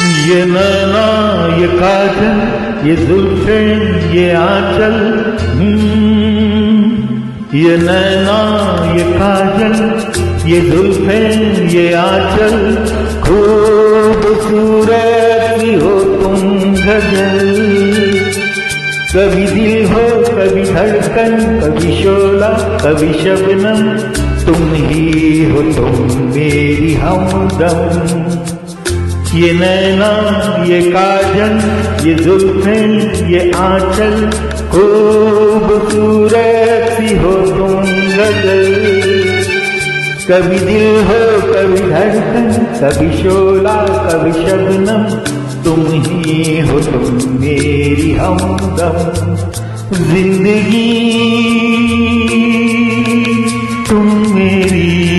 ये नैना ये काजल ये जुल्फे ये आंचल हम्म, ये नैना ये काजल ये जुल्फे ये आंचल खूबसूरत हो तुम गज़ल। कभी दिल हो कभी धड़कन कभी शोला कभी शबनम तुम ही हो तुम मेरी हमदम ये नैना, ये काजल, ये जुल्फें, ये आंचल, खूबसूरत सी हो तुम गज़ल कभी दिल हो, कभी धड़कन, कभी शोला, कभी शबनम, तुम ही हो तुम मेरी हमदम। ज़िंदगी, तुम मेरी मेरी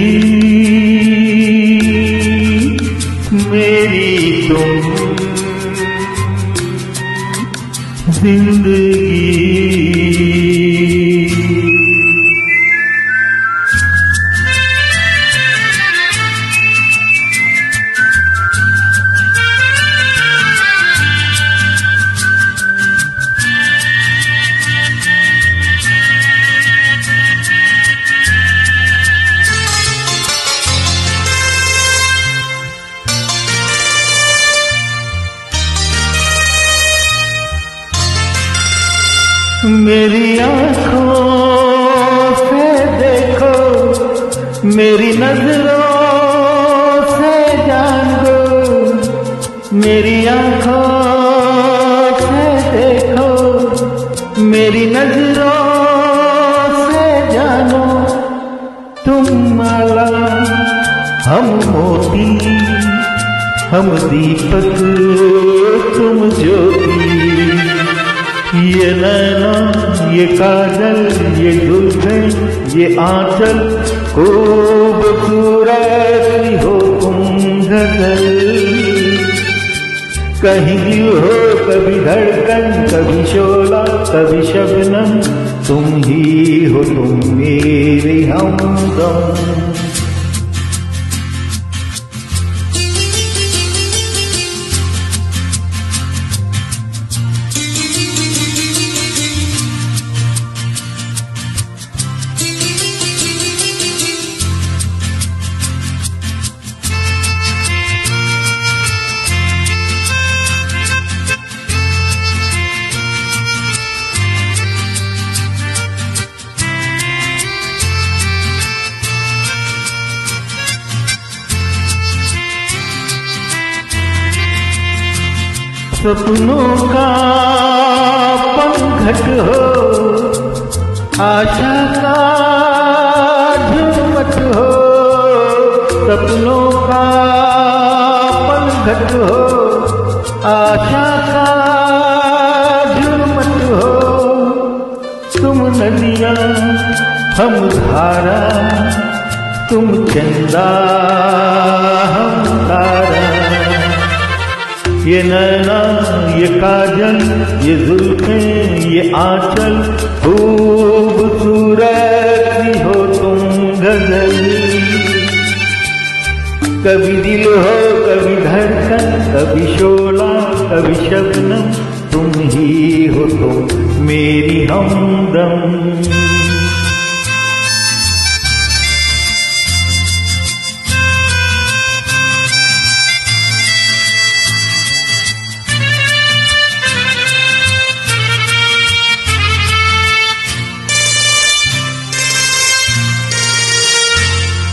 मेरी आँखों से देखो, मेरी नज़रों से जान दो मेरी आँखों से देखो, मेरी नज़रों से जानो। तुम माला, हम मोती, हम दीपक ये आंचल खूबसूरत हो गज़ल कहीं हो कभी धड़कन, कभी शोला, कभी शबनम, तुम ही हो तुम मेरे हमदम सपनों का पंखट हो, आशा का झुमट हो, सपनों का पंखट हो, आशा का झुमट हो। तुम नदिया, हम धारा, तुम चंदा, हम तारा। ये नैना ये काजल, ये जुल्फे, ये आंचल, खूबसूरत हो तुम गज़ल। कभी दिल हो, कभी धड़कन, कभी शोला, कभी शबनम, तुम ही हो तुम मेरी हमदम।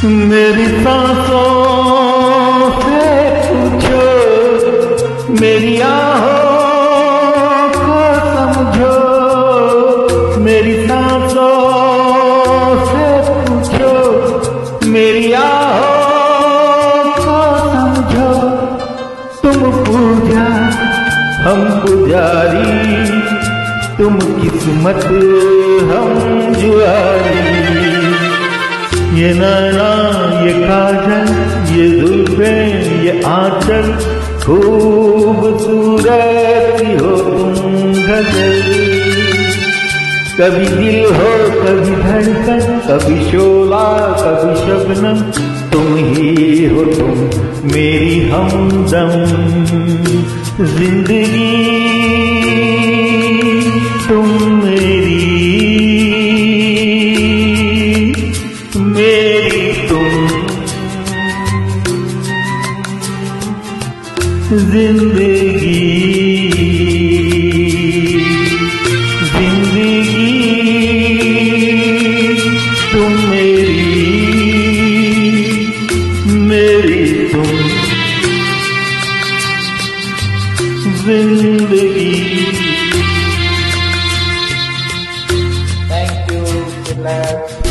मेरी सांसों से पूछो, मेरी आहों को समझो, मेरी सांसों से पूछो, मेरी आहों को समझो। तुम पूजा, हम पुजारी, तुम किस्मत, हम जुआरी। ये नैना ये काजल, ये जुल्फे ये आंचल, खूबसूरत हो तुम गज़ल कभी दिल हो, कभी धड़कन, कभी शोला, कभी शबनम, तुम ही हो तुम मेरी हमदम। ज़िंदगी ज़िंदगी ज़िंदगी तुम मेरी मेरी तुम ज़िंदगी. Good luck.